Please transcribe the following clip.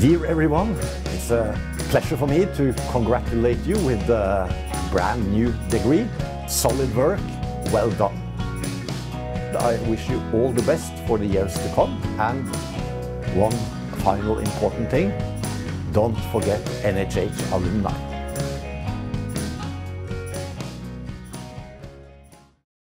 Dear everyone, it's a pleasure for me to congratulate you with the brand new degree. Solid work, well done. I wish you all the best for the years to come. And one final important thing, don't forget NHH alumni.